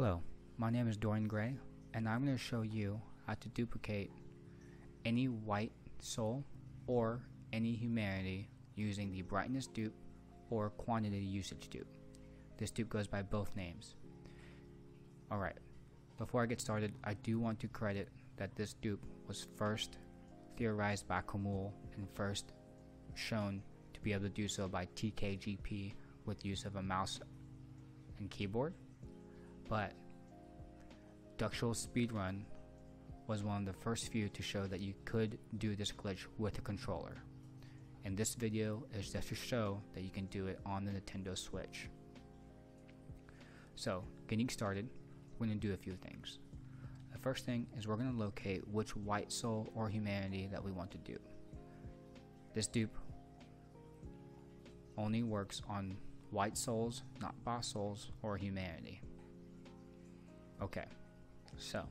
Hello, my name is Dorrion Gray, and I'm going to show you how to duplicate any white soul or any humanity using the brightness dupe or quantity usage dupe. This dupe goes by both names. Alright, before I get started, I do want to credit that this dupe was first theorized by Kahmul and first shown to be able to do so by TKGP with use of a mouse and keyboard. But Ducksuals Speedrun was one of the first few to show that you could do this glitch with a controller. And this video is just to show that you can do it on the Nintendo Switch. So, getting started, we're going to do a few things. The first thing is we're going to locate which white soul or humanity that we want to do. This dupe only works on white souls, not boss souls or humanity. Okay, so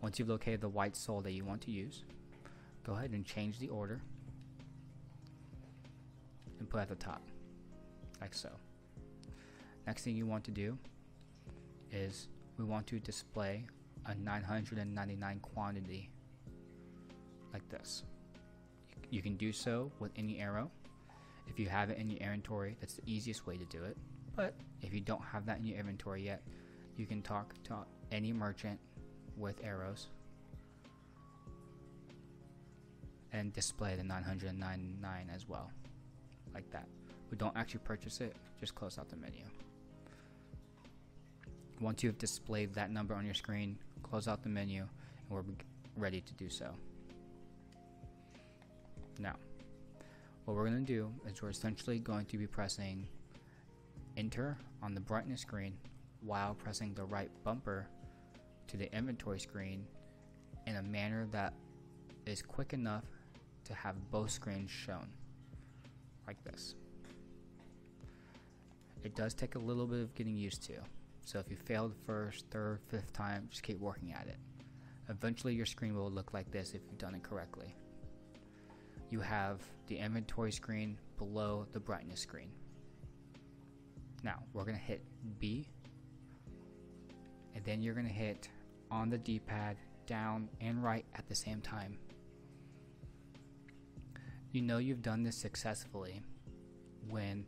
once you've located the white soul that you want to use, go ahead and change the order and put it at the top, like so. Next thing you want to do is we want to display a 999 quantity like this. You can do so with any arrow. If you have it in your inventory, that's the easiest way to do it. But if you don't have that in your inventory yet, you can talk to any merchant with arrows and display the 999 as well like that. We don't actually purchase it just close out the menu. Once you've displayed that number on your screen close out the menu and we're ready to do so. Now what we're going to do is we're essentially going to be pressing enter on the brightness screen while pressing the right bumper to the inventory screen in a manner that is quick enough to have both screens shown like this. It does take a little bit of getting used to, so if you fail the first, third, fifth time, just keep working at it. Eventually your screen will look like this if you've done it correctly. You have the inventory screen below the brightness screen. Now we're going to hit B and then you're going to hit on the D-pad down and right at the same time. You know you've done this successfully when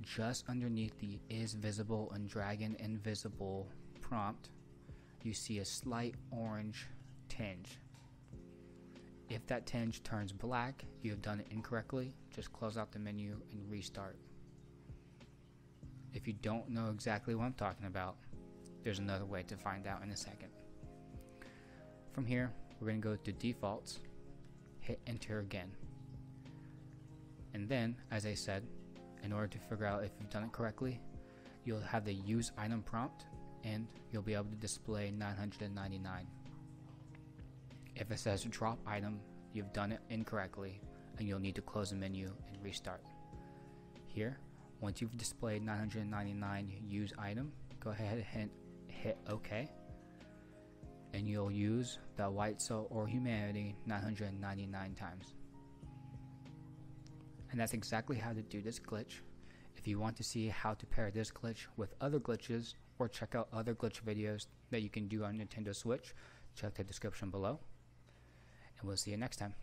just underneath the is visible and dragon invisible prompt you see a slight orange tinge. If that tinge turns black, you have done it incorrectly. Just close out the menu and restart. If you don't know exactly what I'm talking about, there's another way to find out in a second. From here, we're going to go to defaults, hit enter again. And then, as I said, in order to figure out if you've done it correctly, you'll have the use item prompt and you'll be able to display 999. If it says drop item, you've done it incorrectly and you'll need to close the menu and restart. Here, once you've displayed 999 use item, go ahead and hit OK, and you'll use the white soul or humanity 999 times. And that's exactly how to do this glitch. If you want to see how to pair this glitch with other glitches or check out other glitch videos that you can do on Nintendo Switch, check the description below. And we'll see you next time.